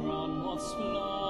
from what's lost.